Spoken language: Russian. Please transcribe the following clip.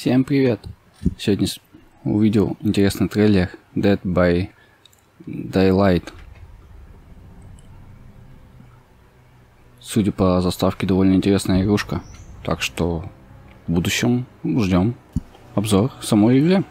Всем привет! Сегодня увидел интересный трейлер Dead by Daylight. Судя по заставке, довольно интересная игрушка. Так что в будущем ждем обзор самой игры.